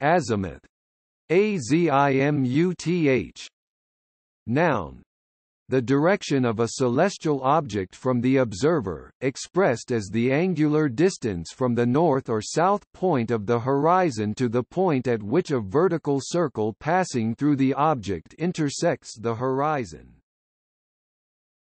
azimuth, azimuth. Noun, the direction of a celestial object from the observer, expressed as the angular distance from the north or south point of the horizon to the point at which a vertical circle passing through the object intersects the horizon.